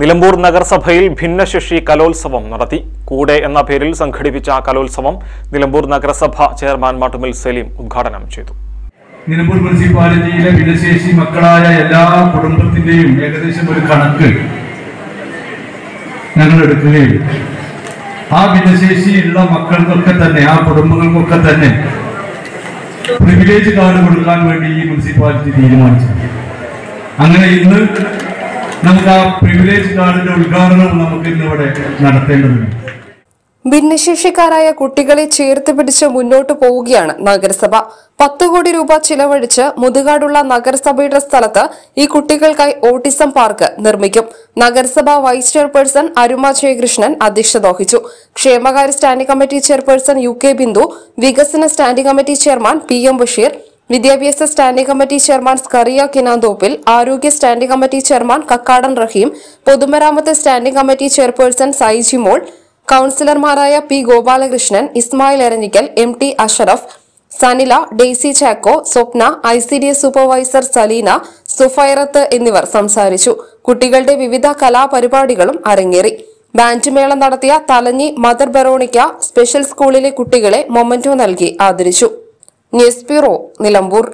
നിലമ്പൂർ നഗരസഭയിൽ ഭിന്നശേഷി കലോത്സവം നടത്തി. കൂടെ എന്ന പേരിൽ സംഘടിപ്പിച്ച കലോത്സവം നിലമ്പൂർ നഗരസഭ ചെയർമാൻ മാട്ടുമിൽ സലീം ഉദ്ഘാടനം ചെയ്തു. നിലമ്പൂർ മുനിസിപ്പാലിറ്റിയിലെ ഭിന്നശേഷി മക്കളായ എല്ലാ കുടുംബത്തിന്റെയും ഏകദേശം ഒരു കണക്ക് ഞങ്ങൾ എടുക്കുകയും ആ ഭിന്നശേഷിയുള്ള മക്കൾക്കൊക്കെ തന്നെ ആ കുടുംബങ്ങൾക്കൊക്കെ തന്നെ പ്രിവിലേജ് കാർഡ് കൊടുക്കാൻ വേണ്ടി ഈ മുനിസിപ്പാലിറ്റി തീരുമാനിച്ചു. അങ്ങനെ ഇന്ന് നമുക്ക് ആ പ്രിവിലേജ് കാർഡിന്റെ ഉദ്ഘാടനവും നമുക്ക് ഇന്നിവിടെ നടത്തേണ്ടതുണ്ട്. ഭിന്നശേഷിക്കാരായ കുട്ടികളെ ചേർത്ത് പിടിച്ച് മുന്നോട്ട് പോവുകയാണ് നഗരസഭ. പത്ത് കോടി രൂപ ചിലവഴിച്ച് മുതുകാടുള്ള നഗരസഭയുടെ സ്ഥലത്ത് ഈ കുട്ടികൾക്കായി ഓട്ടിസം പാർക്ക് നിർമ്മിക്കും. നഗരസഭ വൈസ് ചെയർപേഴ്സൺ അരുമ ജയകൃഷ്ണൻ അധ്യക്ഷത വഹിച്ചു. ക്ഷേമകാര്യ standing committee chairperson U K Bindu വികസന standing committee chairman P M Basheer വിദ്യാഭ്യാസ standing committee chairman Scaria Kinanthoppil ആരോഗ്യ standing committee chairman Kakkadan Rahim പൊതുമരാമത്ത് standing committee chairperson Saiji Mol കൌൺസിലർമാരായ P Gopalakrishnan Ismail Eranhikkal M T Ashraf Sanila Daisy Chacko Swapna I C D S supervisor Saleena Sufairath എന്നിവർ സംസാരിച്ചു. കുട്ടികളുടെ വിവിധ കലാപരിപാടികളും അരങ്ങേറി. Band മേള നടത്തിയ തലഞ്ഞി മദർ ബെറോണിക്ക സ്പെഷ്യൽ സ്കൂളിലെ കുട്ടികളെ മൊമന്റോ നൽകി ആദരിച്ചു. News bureau Nilambur